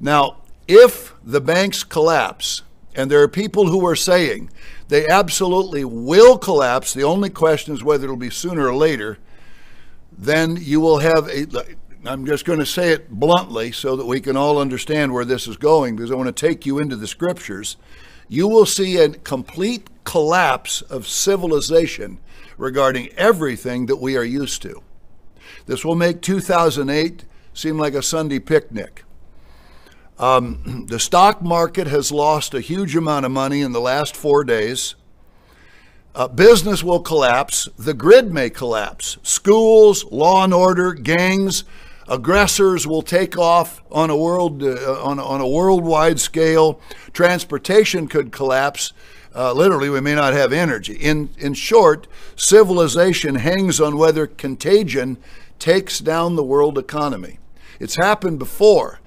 Now, if the banks collapse, and there are people who are saying they absolutely will collapse, the only question is whether it'll be sooner or later, then you will have a. I'm just going to say it bluntly so that we can all understand where this is going because I want to take you into the scriptures. You will see a complete collapse of civilization regarding everything that we are used to. This will make 2008 seem like a Sunday picnic. Um, the stock market has lost a huge amount of money in the last four days. Uh, business will collapse. The grid may collapse. Schools, law and order, gangs, aggressors will take off on a world uh, on, on a worldwide scale. Transportation could collapse. Uh, literally, we may not have energy. In in short, civilization hangs on whether contagion takes down the world economy. It's happened before.